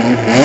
Mm-hmm.